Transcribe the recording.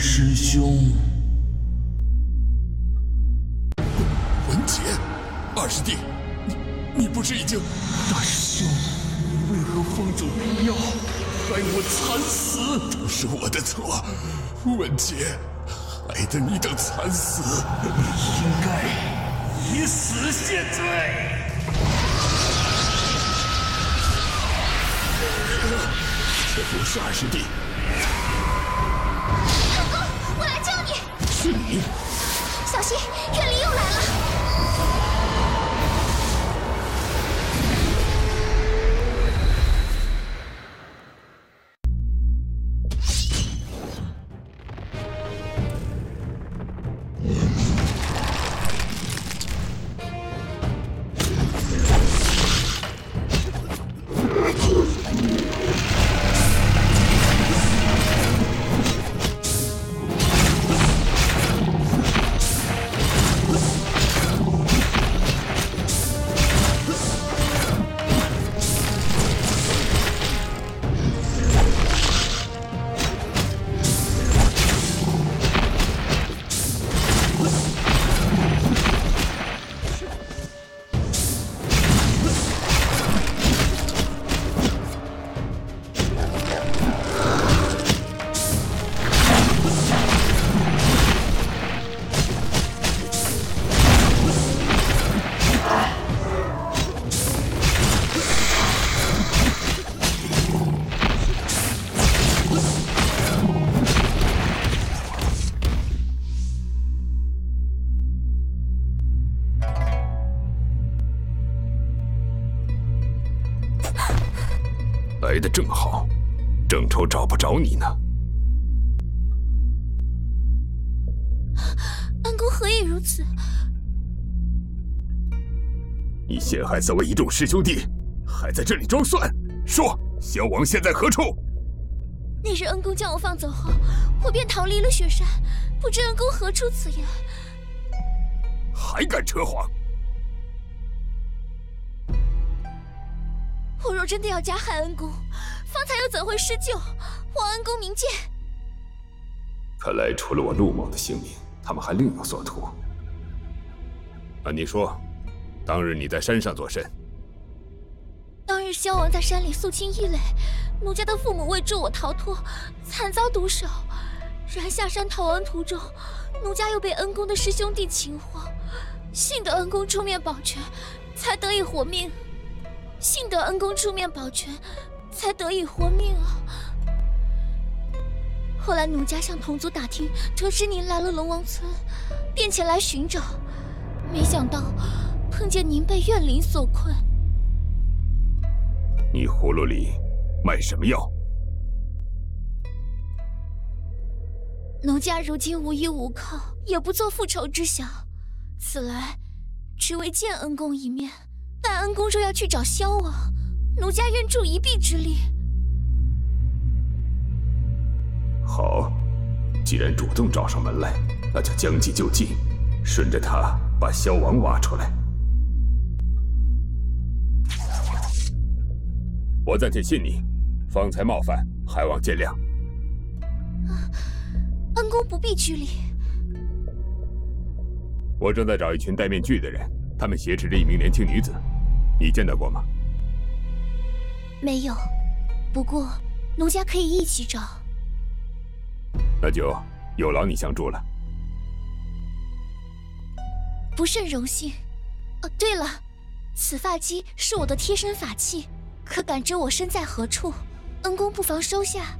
师兄。文杰，二师弟，你你不是已经……大师兄，你为何放走冰妖，害我惨死？都是我的错，文杰，害得你等惨死。你应该以死谢罪。这不是二师弟。是你。小心，远离来的正好，正愁找不着你呢。恩公何以如此？你陷害三位一众师兄弟，还在这里装蒜？说，萧王现在何处？那日恩公将我放走后，我便逃离了雪山，不知恩公何出此言？还敢扯谎！我若真的要加害恩公，方才又怎会施救？望恩公明鉴。看来除了我陆某的性命，他们还另有所图。啊，你说，当日你在山上作甚？当日萧王在山里肃清异类，奴家的父母为助我逃脱，惨遭毒手。然下山逃亡途中，奴家又被恩公的师兄弟擒获，幸得恩公出面保全，才得以活命。幸得恩公出面保全，才得以活命啊！后来奴家向同族打听，得知您来了龙王村，便前来寻找，没想到碰见您被怨灵所困。你葫芦里卖什么药？奴家如今无依无靠，也不做复仇之想，此来只为见恩公一面。但恩公若要去找萧王，奴家愿助一臂之力。好，既然主动找上门来，那就将计就计，顺着他把萧王挖出来。我暂且信你，方才冒犯，还望见谅。恩公不必拘礼。我正在找一群戴面具的人。他们挟持着一名年轻女子，你见到过吗？没有，不过奴家可以一起找。那就有劳你相助了。不甚荣幸。哦，对了，此发髻是我的贴身法器，可感知我身在何处。恩公不妨收下。